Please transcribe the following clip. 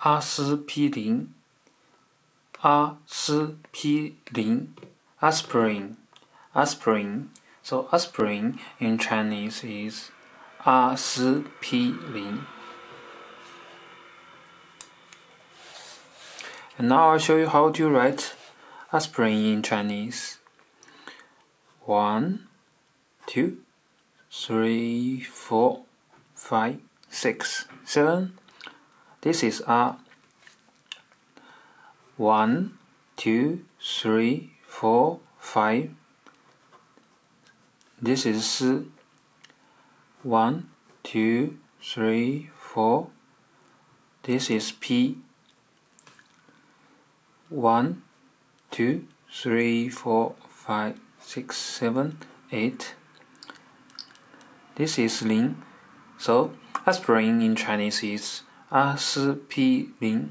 阿司匹林，阿司匹林，aspirin, aspirin. So aspirin in Chinese is 阿司匹林。And now I'll show you how to write aspirin in Chinese. One, two, three, four, five, six, seven. This is a one, two, three, four, five. This is one, two, three, four. This is P. One, two, three, four, five, six, seven, eight. This is Lin. So aspirin in Chinese is 阿司匹林。